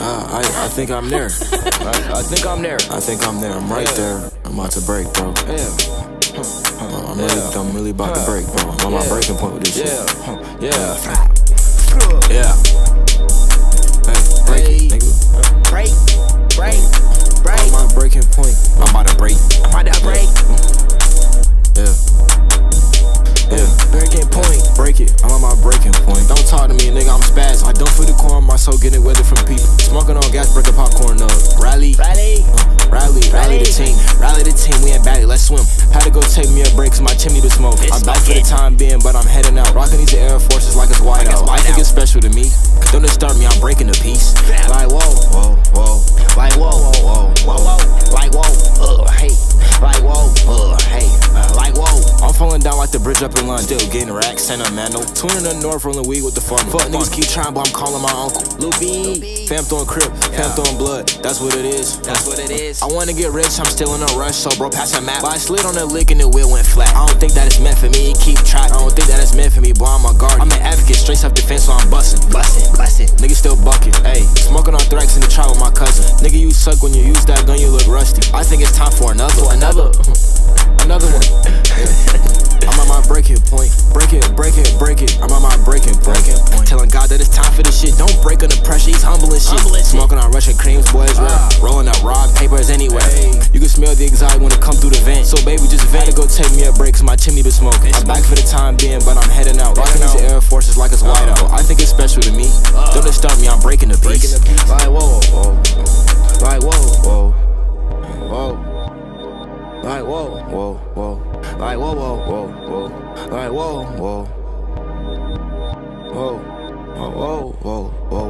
Uh, I, I think I'm there. I, I think I'm there. I think I'm there. I'm right Yeah. there. I'm about to break, bro. Yeah. Uh, I'm really, I'm really about to break, bro. I'm on my breaking point with this shit. Yeah. Yeah. Yeah. Core on my getting weather from people. Smoking on gas, breaking popcorn up. Rally, Ready? uh, rally, rally the team. Rally the team, we ain't Bali, let's swim. Had to go take me a break, cause my chimney to smoke. I'm back for the time being, but I'm heading out. Rocking these Air Forces like it's white out. I think it's special to me. Don't disturb me, I'm breaking the piece. I'm down like the bridge up in London. Still getting racks, Amando. Tuning the north, rolling weed with the farm. Fuck niggas keep trying, but I'm calling my uncle. Lil B. Fam throwing crip, fam throwing blood. That's what it is. That's what it is. I wanna get rich, I'm still in a rush, so bro, pass a map. But I slid on the lick and the wheel went flat. I don't think that it's meant for me, keep track. I don't think that it's meant for me, boy, I'm a guard. I'm an advocate, straight self defense, so I'm busting. Bustin', bustin'. Nigga still bucket, ayy. Smoking on thrax in the trap with my cousin. Nigga, you suck when you use that gun, you look rusty. I think it's time for another, another, another shit. Don't break under pressure, he's humbling shit. Humbling shit. Smoking on Russian creams, boys. Ah. Rolling up rock papers anywhere. Hey. You can smell the anxiety when it come through the vent. So baby, just vent to go take me a break, cause my chimney been smoking. I'm back for the time being, but I'm heading out. Rocking these Air Forces like it's white out. I think it's special to me. Don't disturb me, I'm breaking the piece. Breaking the piece. Like whoa, whoa, whoa. like whoa, whoa, whoa. Like whoa, whoa, whoa. Like whoa, whoa, whoa, whoa. Like whoa. Whoa, whoa, whoa, whoa, whoa.